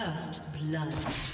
First blood.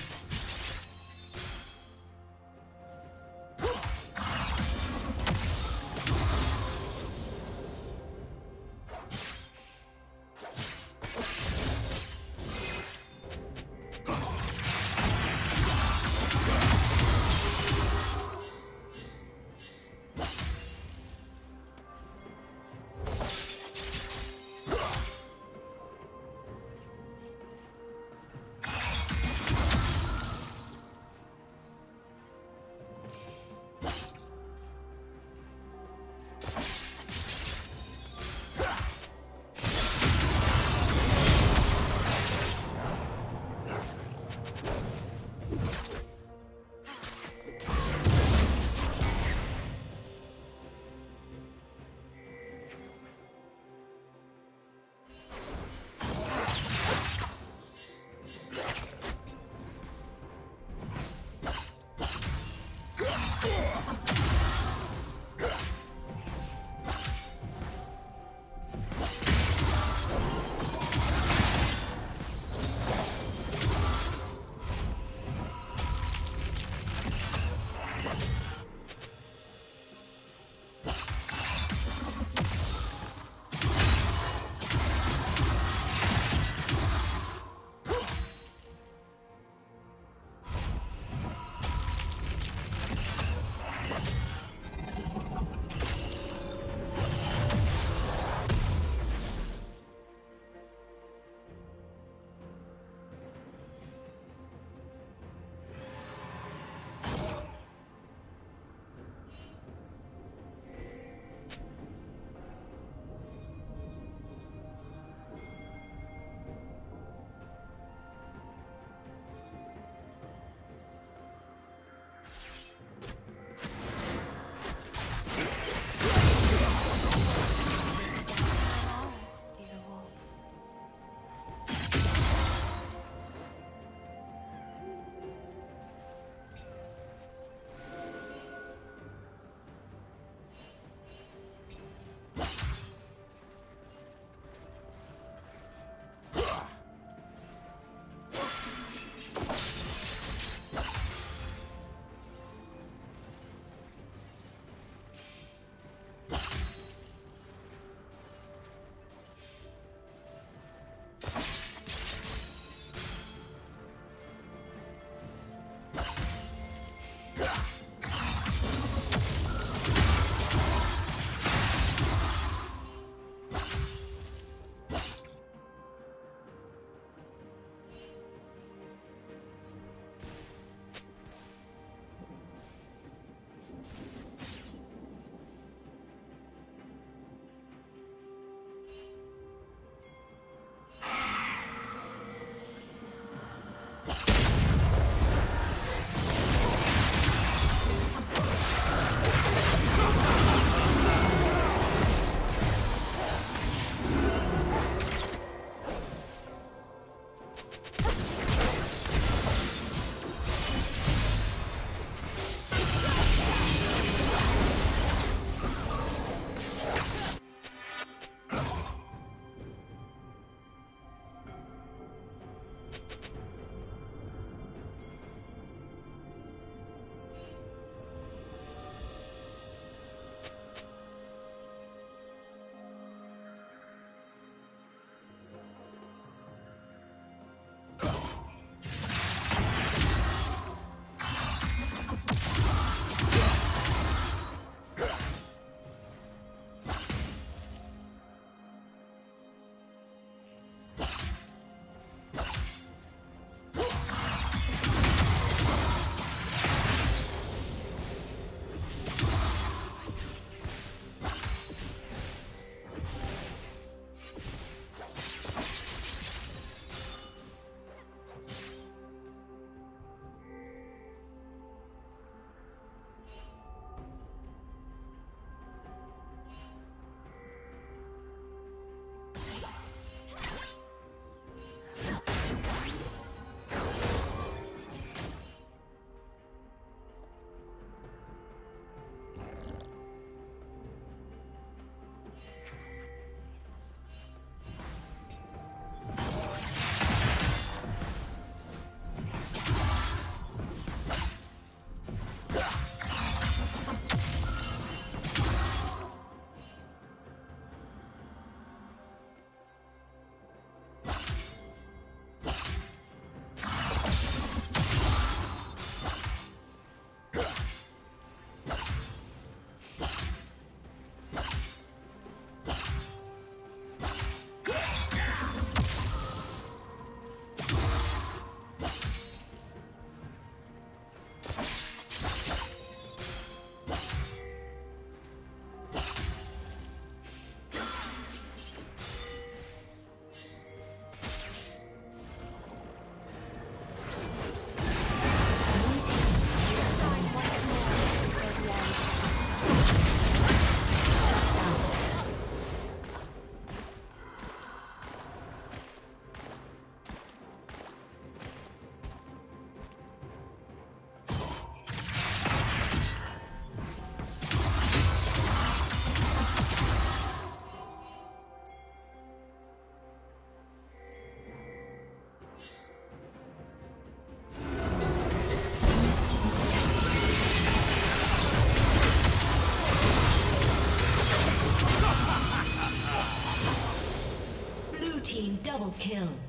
Kill.